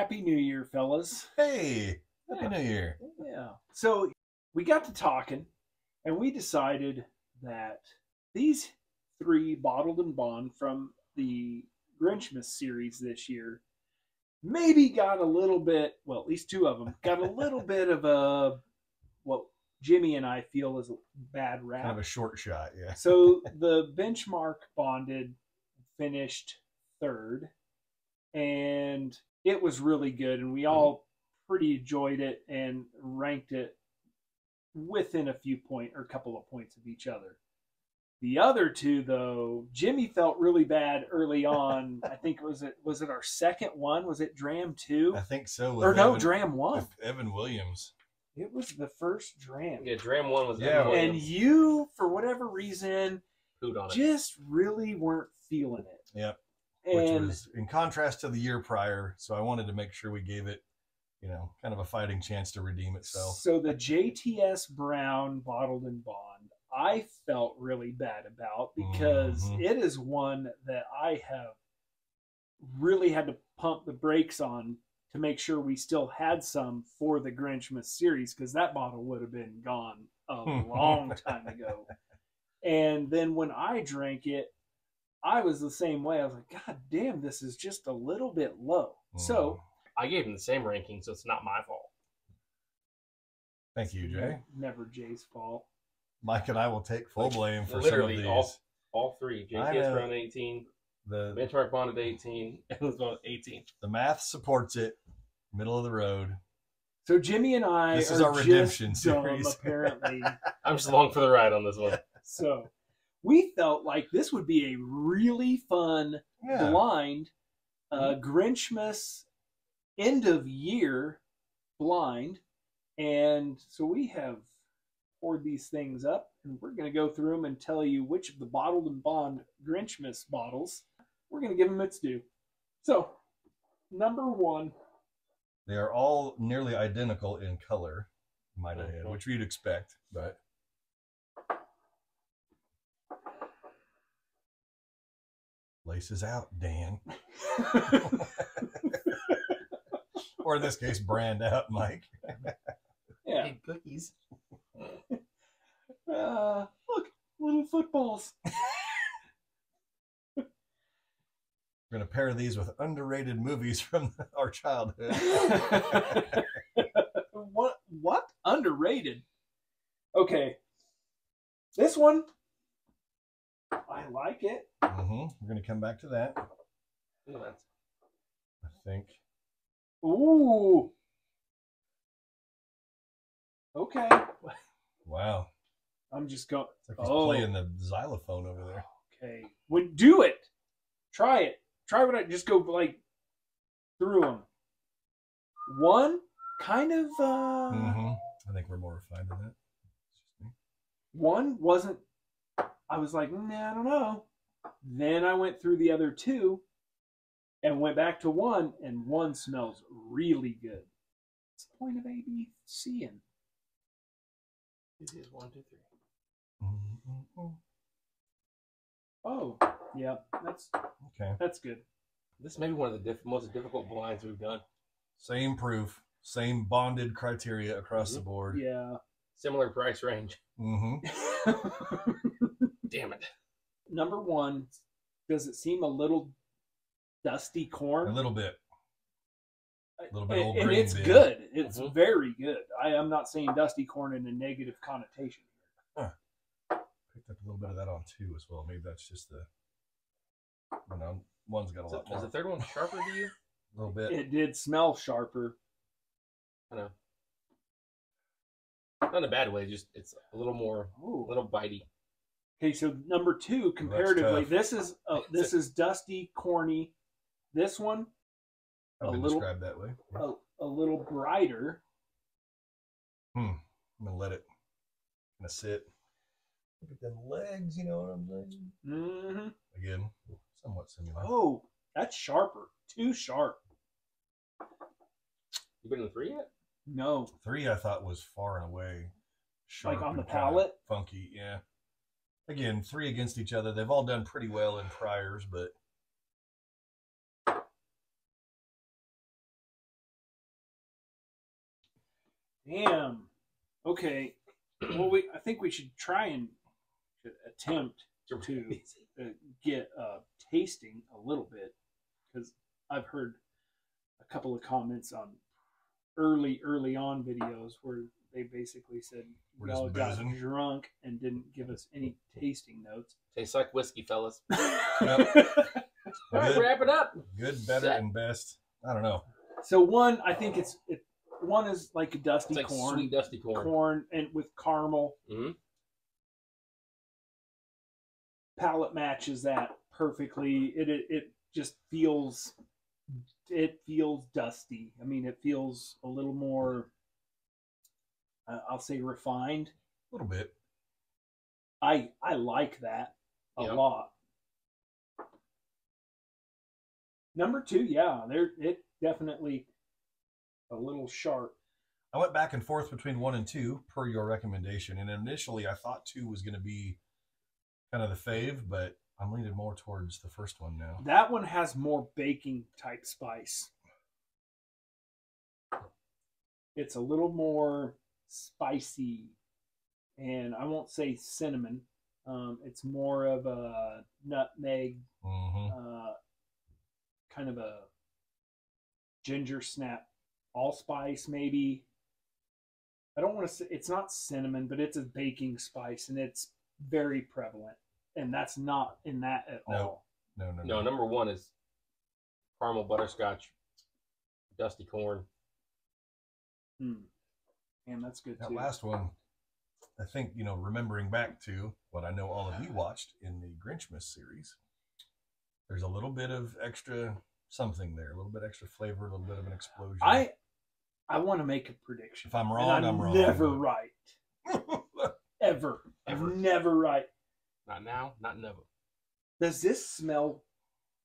Happy New Year, fellas. Hey, Happy Yeah. New Year. Yeah. So we got to talking, and we decided that these three bottled and bond from the Grinchmas series this year maybe got a little bit. Well, at least two of them got a little bit of a what Jimmy and I feel is a bad rap. Kind of a short shot, yeah. so the benchmark bonded finished third and it was really good and we mm-hmm. all pretty enjoyed it and ranked it within a few point or a couple of points of each other the other two though jimmy felt really bad early on i think it was it was it our second one was it dram 2 I think so. or no Evan- dram 1 Evan Williams. it was the first dram Yeah, Dram one was Yeah, Evan well- and you for whatever reason Pooed on it. just really weren't feeling it. Yep. Which was in contrast to the year prior. So I wanted to make sure we gave it, you know, kind of a fighting chance to redeem itself. so the JTS Brown bottled and bond, I felt really bad about because Mhm. it is one that I have really had to pump the brakes on to make sure we still had some for the Grinchmas series because that bottle would have been gone a long time ago. And then when I drank it, I was the same way. I was like, God damn, this is just a little bit low. So mm-hmm. I gave him the same ranking, so it's not my fault. thank you, Jay. Never Jay's fault. Mike and I will take full Like, blame for some of these. all- All three. I JTS know. 18, The Benchmark Bonded 18, and this one 18. the math supports it. Middle of the road. So Jimmy and I This are is our just redemption dumb, series. apparently. I'm just along for the ride on this one. so we felt like this would be a really fun Yeah. blind uh, Grinchmas end of year blind, and so we have poured these things up, and we're going to go through them and tell you which of the bottled and bond Grinchmas bottles we're going to give them its due. So number one. They are all nearly identical in color, might I add, Mhm. which you'd expect, but laces out, Dan. or in this case, brand out, Mike. yeah. Hey, cookies. Uh, look, little footballs. We're gonna pair these with underrated movies from our childhood. what? What? Underrated. Okay. This one, I like it. Hmm We're gonna come back to that. I think. Ooh. Okay. Wow, I'm just going. it's like he's Oh. playing the xylophone over there. Okay. When do it. Try it. Try what I just go like through them. One kind of. uh hmm I think we're more refined than that. It's just me. one wasn't i was like nah, i don't know then i went through the other two and went back to one and one smells really good what's the point of abcing It is one, two, three. Mhm. oh yeah that's Okay. that's good This may be one of the diff- most difficult blinds we've done. Same proof, same bonded criteria across the board. yeah Similar price range. Mm-hmm. Damn it. Number one does it seem a little dusty corn A little bit. A little bit and, old and green it's bin. good it's Mhm. very good i am not saying dusty corn in a negative connotation Picked up a little bit of that on two as well. Maybe that's just the. You know, one's got a Is, lot it- more. is the third one sharper to you? A little bit. it did smell sharper I know. Not in a bad way, just it's a little more, a little bitey. Okay, so number two, comparatively, this is uh, this is dusty, corny. This one I've a been little- described that way. a, a little brighter. Hmm. I'm gonna let it kind of sit. Look at them legs, you know what I'm saying? hmm Again, somewhat similar. Oh, that's sharper. Too sharp. You been in the three yet? No, Three, I thought was far and away sharp like on the and kinda palate? funky. Yeah again, three against each other. They've all done pretty well in priors, but damn. Okay, well, we I think we should try and attempt to uh, get uh, tasting a little bit because I've heard a couple of comments on early early on videos where they basically said We're y'all just got boozing. drunk and didn't give us any tasting notes. Tastes like whiskey, fellas. Yep. All right, Good. wrap it up. Good, better, Set. and best. I don't know. so one, I think it's it. One is like a dusty It's like corn, sweet dusty corn. corn, and with caramel. Mhm. palette matches that perfectly. It, it it just feels it feels dusty. I mean, it feels a little more. Uh, I'll say refined. A little bit. I I like that a Yep. lot. Number two, yeah, there it definitely a little sharp. I went back and forth between one and two per your recommendation, and initially I thought two was going to be kind of the fave, but I'm leaning more towards the first one now. That one has more baking type spice. It's a little more spicy, and I won't say cinnamon. Um, it's more of a nutmeg, hmm uh, kind of a ginger snap, allspice maybe. I don't want to say it's not cinnamon, but it's a baking spice, and it's very prevalent, and that's not in that at No. all. No, no, No, number one is caramel butterscotch, dusty corn. Hmm. And that's good That too. last one, I think, you know, remembering back to what I know all of you watched in the Grinchmas series, there's a little bit of extra something there, a little bit extra flavor, a little bit of an explosion. I I want to make a prediction. If I'm and wrong, I'm wrong, Never but- right. Ever. Ever. Never right. Not now, not never. Does this smell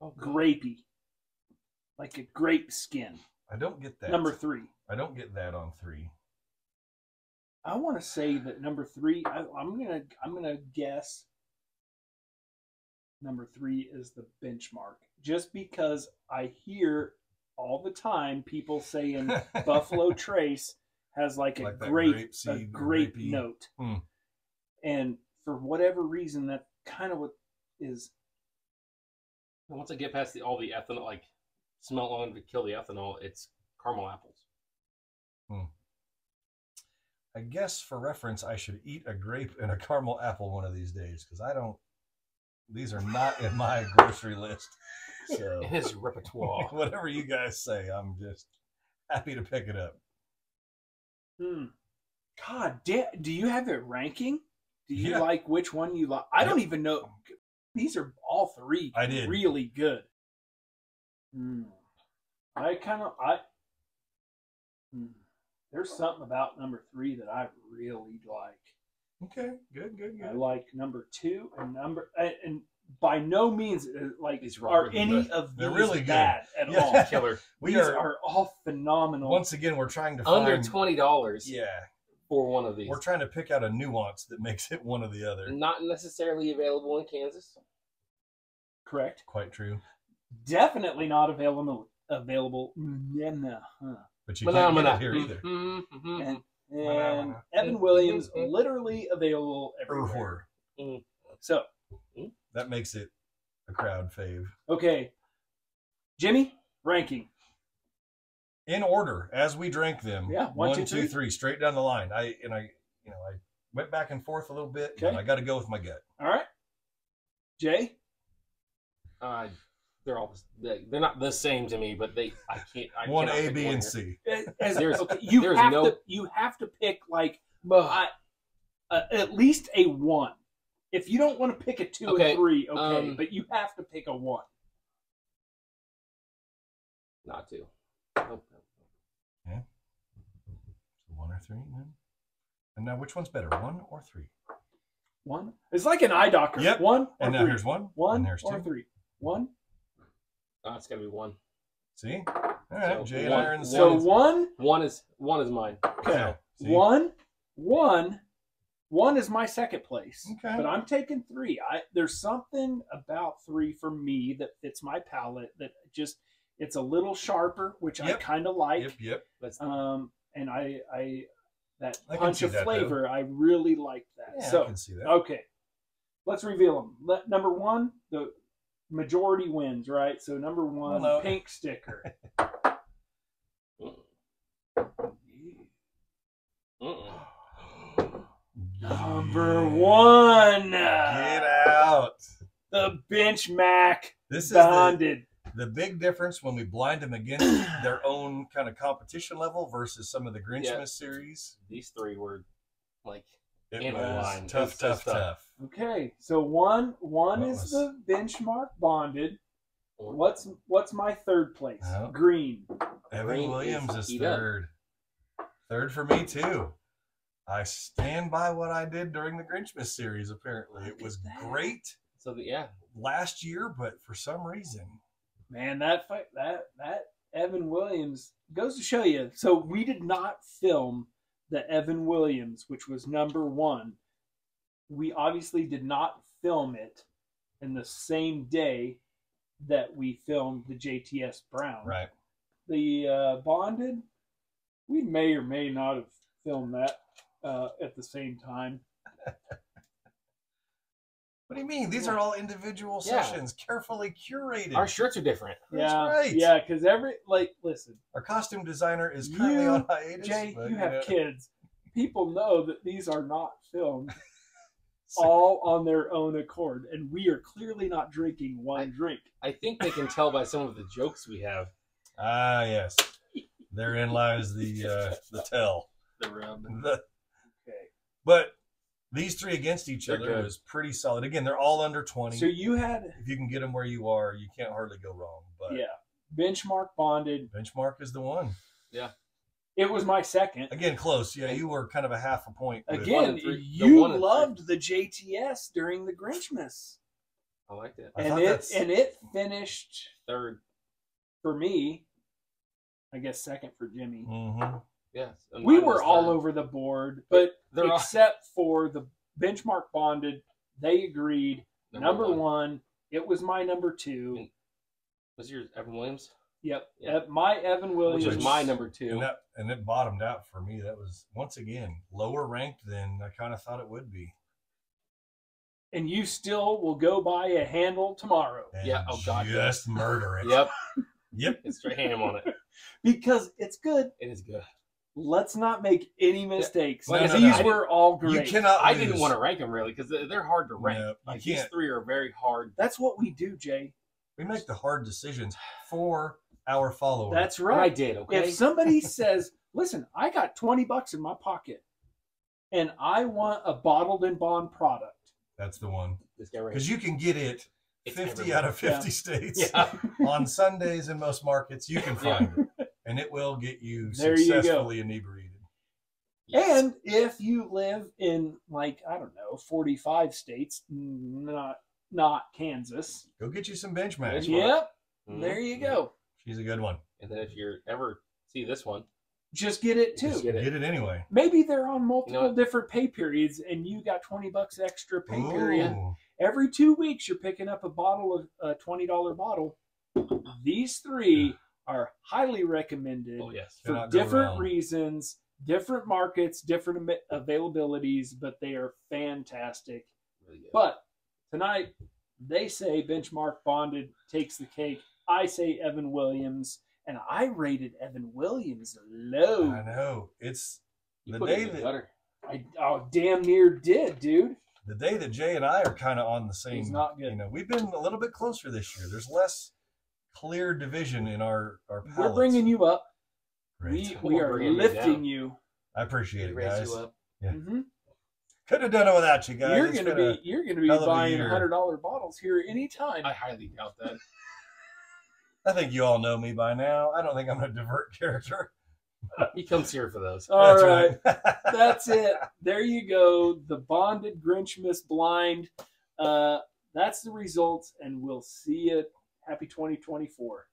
Oh, grapey? Like a grape skin. I don't get that. Number three. I don't get that on three. I want to say that number three. I, I'm gonna. I'm gonna guess. Number three is the benchmark, just because I hear all the time people saying Buffalo Trace has like a Like that grape, grape a seed, grape grapey- note, Hmm. and for whatever reason, that kind of what is. Once I get past the, all the ethanol, like smell on to kill the ethanol, it's caramel apples. I guess for reference, I should eat a grape and a caramel apple one of these days because I don't. These are not in my grocery list. So In his repertoire. whatever you guys say, I'm just happy to pick it up. Hmm. God, da- do you have it ranking? Do you Yeah. like which one you like? I don't Yep. even know. These are all three. I did. really good. Hmm. I kind of I. Hmm. There's something about number three that I really like. Okay, good, good, good. I like number two and number and, and by no means uh, like These are rock any good. of these They're really good. bad at Yeah. all. Killer. We these are, are, all phenomenal. once again we're trying to Under find, twenty dollars Yeah, for one of these. we're trying to pick out a nuance that makes it one or the other. Not necessarily available in Kansas. correct. Quite true, Definitely not available. Available. Yeah, no, huh. But you can't get it here either. Mhm, mhm. And, and Evan Williams literally available everywhere. Erwhor. So That makes it a crowd fave. okay, Jimmy ranking. in order as we drank them. Yeah, one, one, two, two, three. three, straight down the line. I and I, you know, I went back and forth a little bit, but Okay. I got to go with my gut. All right, Jay. Uh, they're all they- they're not the same to me, but they I can't. I one cannot A, pick B, one and here. C. As, There's- okay, you there's have no- to you have to pick like Ugh. I, uh, at least a one. If you don't want to pick a two Okay, or three, okay, um, but you have to pick a one. not two. Nope. So one or three, then. And now, which one's better, one or three? One. It's like an eye doctor. Yep. One or And now three. here's one. one And there's or two. three. One. Uh, it's gotta be one. See, all right. So Jay and one- I are in the So same. one. One is one is mine. Okay. See? One. One. One is my second place. Okay. But I'm taking three. I there's something about three for me that fits my palate that just it's a little sharper, which I Yep. kind of like. Yep, yep. That's Um, and I I that I can punch see of that, though. flavor. I really like that. Yeah, I so can see that. okay, let's reveal them. Let, number one, the majority wins, right? So number one, Well, no. pink sticker. Number one, Get out. the bench Mac This is the, bonded. the big difference when we blind them against their own kind of competition level versus some of the Grinchmas Yeah. series. These three were like It In was line. tough, It's so tough, tough. tough. Okay, so one one What is was- the benchmark bonded. What's what's my third place? Oh. Green. Evan Green Williams is is eat up. third. Third for me too. I stand by what I did during the Grinchmas series. Apparently, it was great so the, yeah. last year, but for some reason, Man, that fight, that that Evan Williams goes to show you. So we did not film the Evan Williams, which was number one. We obviously did not film it in the same day that we filmed the JTS Brown. right? The uh, bonded, we may or may not have filmed that uh, at the same time. What do you mean? These are all individual Yeah. sessions, carefully curated. Our shirts are different. That's yeah, right. yeah, because every like, listen, Our costume designer is currently You, on hiatus. Jay, but, you have know, kids. People know that these are not filmed so- all on their own accord, and we are clearly not drinking one drink. I think they can tell by some of the jokes we have. Ah, yes. Therein lies the uh, the tell. The rub. The, Okay. but these three against each They're other good. was pretty solid. Again, they're all under twenty. So you had if you can get them where you are, you can't hardly go wrong. But yeah, benchmark bonded. benchmark is the one. It was my second. Again, close. Yeah, you were kind of a half a point. Again, and three. The you three. loved the JTS during the Grinchmas, I liked it. I and it that's- and it finished Third. for me. I guess second for Jimmy. Mhm. Yes. We were all third. over the board, but They're all except for the benchmark bonded, they agreed. Number, one. it was my number two. And- Was yours Evan Williams? Yep, Yeah. uh, my Evan Williams. Which was my number two. And that and it bottomed out for me. That was once again lower ranked than I kind of thought it would be. and you still will go buy a handle tomorrow And Yeah, oh God, just murder it. Yep. Yep. It's straight ham on it. because it's good. It is good. Let's not make any mistakes. Like I said, These I were all great. You cannot. I didn't want to rank them really because they're hard to rank. No, like these three are very hard. That's what we do, Jay. We make the hard decisions for our followers. That's right. I did. Okay. If somebody says, "Listen, I got twenty bucks in my pocket, and I want a bottled and bond product," That's the one this guy right because you can get it It's 50 everywhere. out of 50 Yeah. states Yeah. on Sundays in most markets. You can Yeah. find it, and it will get you There you go. successfully inebriated. Yes. And if you live in like I don't know, forty-five states, not not Kansas. Go get you some benchmarks. Benchmark. Yep, Mhm. there you go. She's a good one. And then if you ever see this one, Just get it too. Just get Get it. it, anyway. Maybe they're on multiple what? different pay periods, and you got twenty bucks extra pay period. Every two weeks, you're picking up a bottle of a twenty dollar bottle. These three are highly recommended oh yes, for different wrong. reasons, different markets, different availabilities, but they are fantastic. really good. But tonight, they say benchmark bonded takes the cake. I say Evan Williams, and I rated Evan Williams low. I know. It's you the day it that- I oh, damn near did, dude. the day that Jay and I are kind of on the same. He's not good. You know, we've been a little bit closer this year. There's less clear division in our our. We're bringing you up. Great. We we We're are bringing you lifting you. I appreciate it, Raise guys. you up. Yeah. Mhm. Could have done it without you guys. You're It's gonna be a- you're gonna be hell of a buying hundred dollar bottles here anytime. I highly doubt that. I think you all know me by now. I don't think I'm a divert character. He comes here for those. All That's right. right. that's it. There you go. The bonded Grinchmas blind. Uh, that's the results, and we'll see you. Happy 2024.